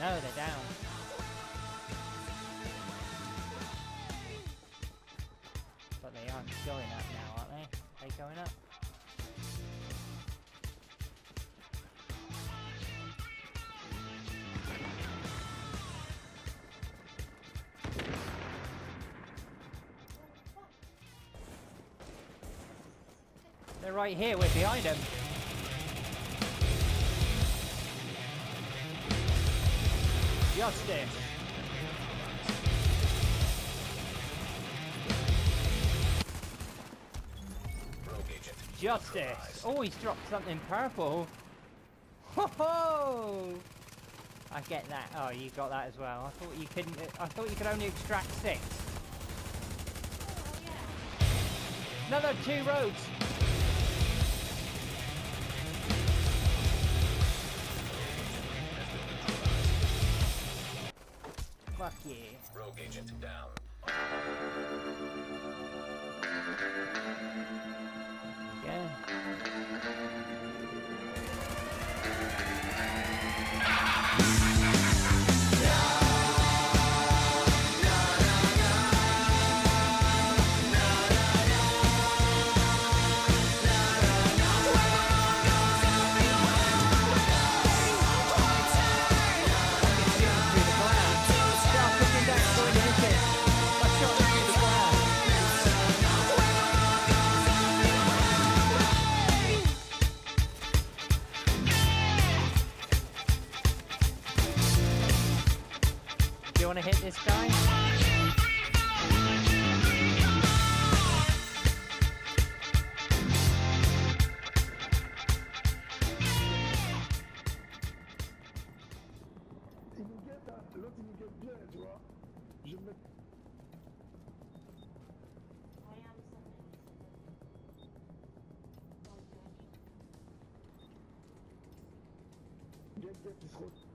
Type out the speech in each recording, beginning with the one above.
No, they're down. But they are going up now, aren't they? They going up? They're right here, we're behind them. Justice! Justice! Oh, he's dropped something purple. Ho ho! I get that. Oh, you got that as well. I thought you couldn't. I thought you could only extract six. Another two roads. Fuck yeah. Rogue agent down. hit this guy. Get, this.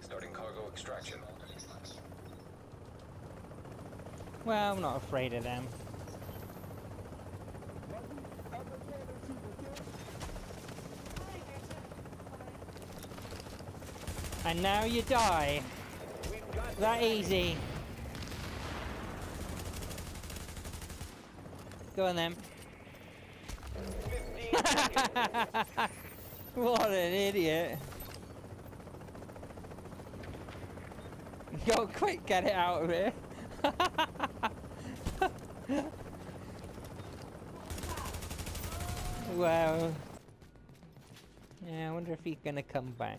Starting cargo extraction. Well, I'm not afraid of them. And now you die. That easy. Go on then. what an idiot. Go quick, get it out of here. well. Yeah, I wonder if he's gonna come back.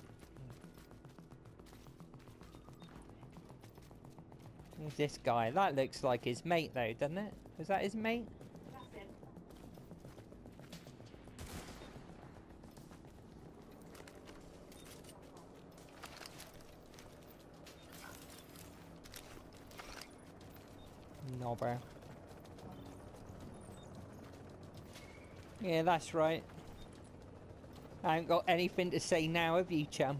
This guy? That looks like his mate though, doesn't it? Is that his mate? Nobber. Yeah, that's right. I haven't got anything to say now, have you, chum?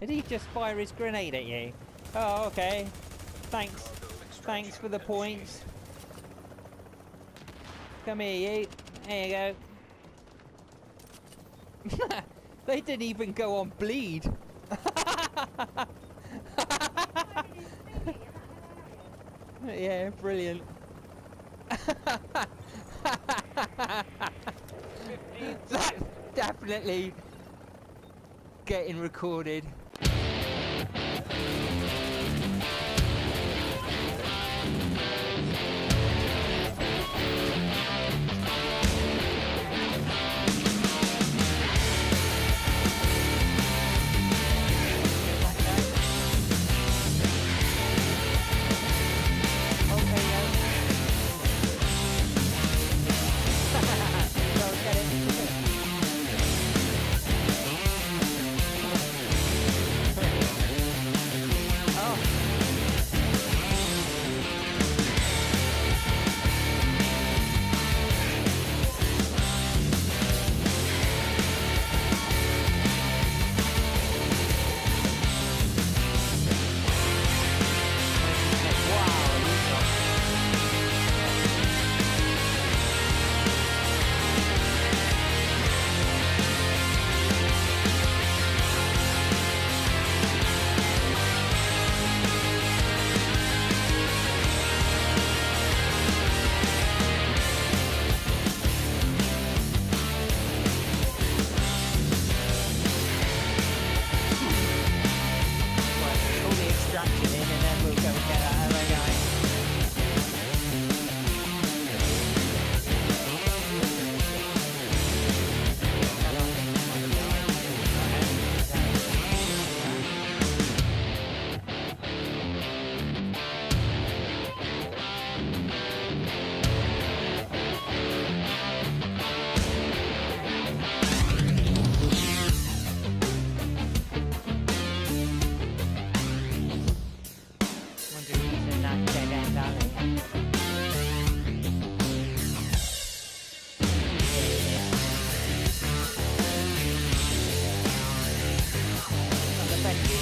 Did he just fire his grenade at you? Oh, okay. Thanks. Thanks for the points. Come here, you. There you go. they didn't even go on bleed. yeah, brilliant. That's definitely getting recorded.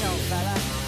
Know, fella.